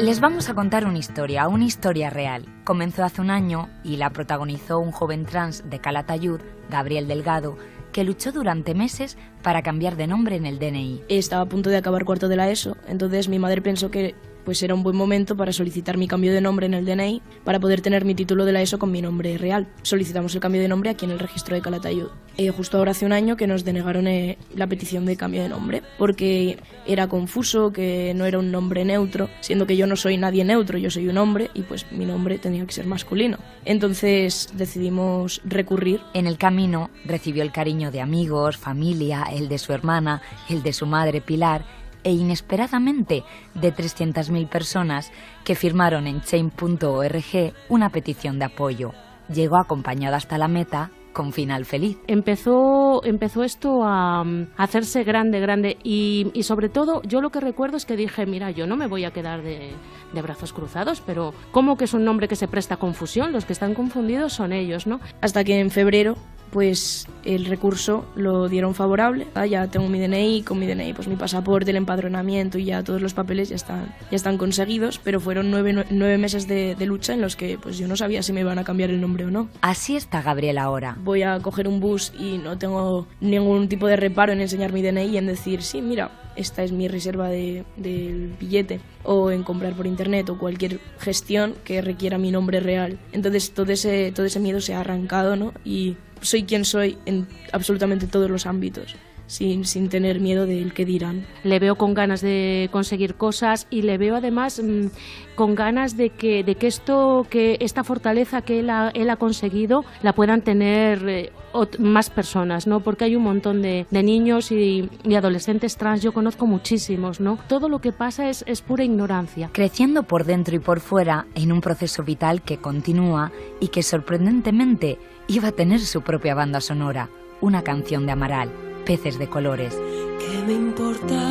Les vamos a contar una historia, una historia real. Comenzó hace un año y la protagonizó un joven trans de Calatayud, Gabriel Delgado, que luchó durante meses para cambiar de nombre en el DNI. Estaba a punto de acabar cuarto de la ESO, entonces mi madre pensó que pues era un buen momento para solicitar mi cambio de nombre en el DNI para poder tener mi título de la ESO con mi nombre real. Solicitamos el cambio de nombre aquí en el registro de Calatayud. Eh, justo ahora hace un año que nos denegaron eh, la petición de cambio de nombre porque era confuso, que no era un nombre neutro, siendo que yo no soy nadie neutro, yo soy un hombre y pues mi nombre tenía que ser masculino. Entonces decidimos recurrir. En el camino recibió el cariño de amigos, familia, el de su hermana, el de su madre Pilar e inesperadamente de 300.000 personas que firmaron en chain.org una petición de apoyo. Llegó acompañado hasta la meta con final feliz. Empezó, empezó esto a, hacerse grande, grande y, sobre todo yo lo que recuerdo es que dije, mira, yo no me voy a quedar de, de, brazos cruzados, pero ¿cómo que es un nombre que se presta a confusión? Los que están confundidos son ellos, ¿no? Hasta que en febrero pues el recurso lo dieron favorable. Ah, ya tengo mi DNI, con mi DNI, pues mi pasaporte, el empadronamiento y ya todos los papeles ya están, ya están conseguidos, pero fueron nueve, nueve meses de, de, lucha en los que pues yo no sabía si me iban a cambiar el nombre o no. Así está Gabriel ahora. Voy a coger un bus y no tengo ningún tipo de reparo en enseñar mi DNI y en decir, sí, mira, esta es mi reserva del de, billete o en comprar por internet o cualquier gestión que requiera mi nombre real. Entonces todo ese, todo ese miedo se ha arrancado ¿no? y soy quien soy en absolutamente todos los ámbitos sin, sin tener miedo del que dirán. Le veo con ganas de conseguir cosas y le veo además mmm, con ganas de que, de que esto, que esta fortaleza que él ha, él ha conseguido la puedan tener eh, más personas, ¿no? Porque hay un montón de, de niños y, y, adolescentes trans, yo conozco muchísimos, ¿no? Todo lo que pasa es, es pura ignorancia. Creciendo por dentro y por fuera en un proceso vital que continúa y que sorprendentemente iba a tener su propia banda sonora, una canción de Amaral peces de colores. ¿Qué me importa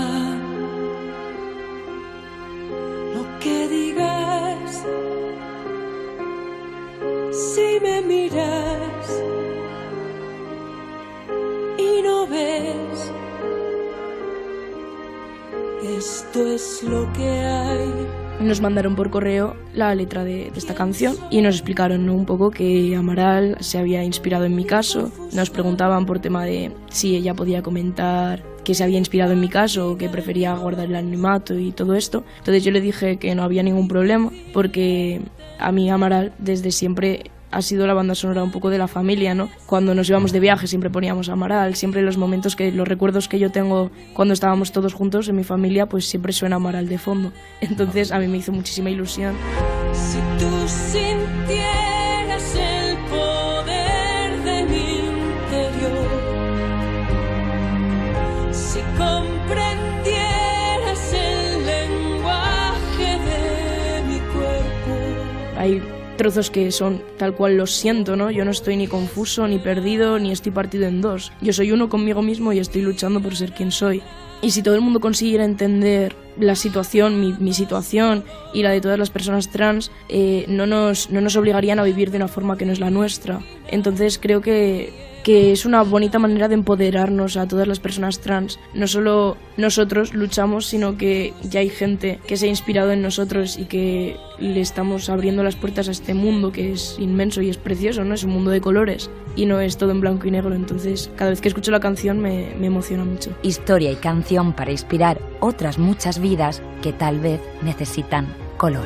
lo que digas? Si me miras y no ves, esto es lo que hay nos mandaron por correo la letra de, de, esta canción y nos explicaron un poco que Amaral se había inspirado en mi caso. Nos preguntaban por tema de si ella podía comentar que se había inspirado en mi caso o que prefería guardar el anonimato y todo esto. Entonces yo le dije que no había ningún problema porque a mí Amaral desde siempre ha sido la banda sonora un poco de la familia, ¿no? Cuando nos íbamos de viaje siempre poníamos Amaral, siempre los momentos que los recuerdos que yo tengo cuando estábamos todos juntos en mi familia, pues siempre suena Amaral de fondo. Entonces a mí me hizo muchísima ilusión. Si tú sintieras el poder de mi interior, si comprendieras el lenguaje de mi cuerpo. Hay trozos que son tal cual los siento, ¿no? Yo no estoy ni confuso, ni perdido, ni estoy partido en dos. Yo soy uno conmigo mismo y estoy luchando por ser quien soy. Y si todo el mundo consiguiera entender la situación, mi, mi situación y la de todas las personas trans, eh, no, nos, no nos obligarían a vivir de una forma que no es la nuestra. Entonces creo que, que es una bonita manera de empoderarnos a todas las personas trans. No solo nosotros luchamos, sino que ya hay gente que se ha inspirado en nosotros y que le estamos abriendo las puertas a este mundo que es inmenso y es precioso, ¿no? Es un mundo de colores y no es todo en blanco y negro. Entonces, cada vez que escucho la canción me, me emociona mucho. Historia y canción para inspirar otras muchas vidas que tal vez necesitan color.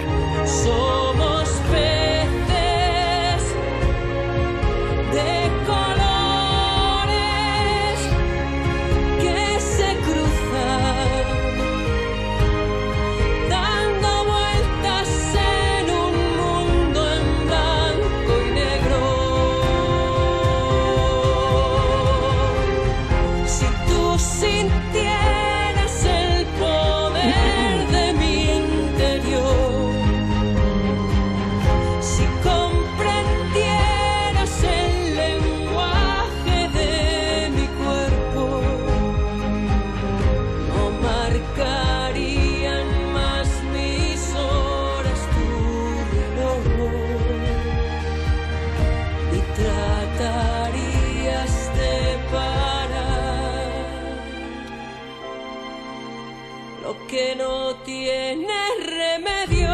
que no tiene remedio.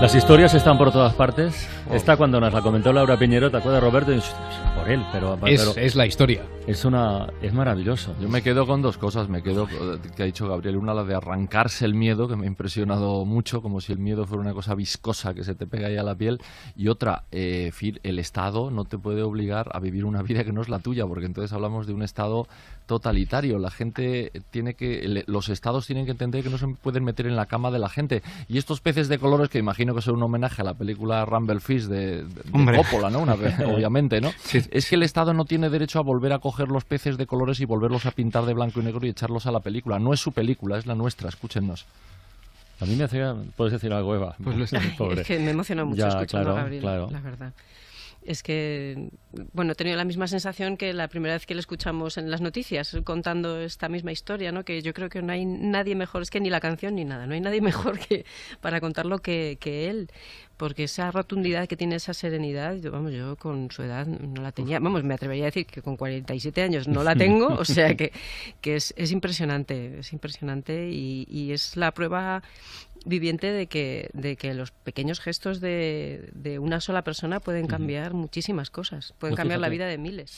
Las historias están por todas partes. Oh. Está cuando nos la comentó Laura Piñero, ¿te acuerdas, Roberto? Por él, pero, Es, pero es la historia. es una es maravilloso. Yo me quedo con dos cosas. Me quedo, que ha dicho Gabriel, una la de arrancarse el miedo, que me ha impresionado mucho, como si el miedo fuera una cosa viscosa que se te pega ahí a la piel. Y otra, eh, Phil, el Estado no te puede obligar a vivir una vida que no es la tuya, porque entonces hablamos de un Estado totalitario. La gente tiene que, los Estados tienen que entender que no se pueden meter en la cama de la gente. Y estos peces de colores, que imagino que son un homenaje a la película Rumble Fish de, de- de. Coppola, ¿no? Una vez, obviamente, ¿no? Es que el Estado no tiene derecho a volver a coger los peces de colores y volverlos a pintar de blanco y negro y echarlos a la película. No es su película, es la nuestra, escúchennos. A mí me hacía... ¿Puedes decir algo, Eva? Pues lo sé. Pobre. Es que me emociona mucho Ya, escuchando claro, a Gabriel, claro. la verdad. Es que, bueno, he tenido la misma sensación que la primera vez que le escuchamos en las noticias contando esta misma historia, ¿no? Que yo creo que no hay nadie mejor, es que ni la canción ni nada, no hay nadie mejor que para contarlo que, que él, porque esa rotundidad que tiene, esa serenidad, yo, vamos, yo con su edad no la tenía, vamos, me atrevería a decir que con 47 años no la tengo, o sea que, que es, es impresionante, es impresionante y, y es la prueba viviente de que, de que los pequeños gestos de, de una sola persona pueden cambiar muchísimas cosas, pueden Pues cambiar la vida de miles.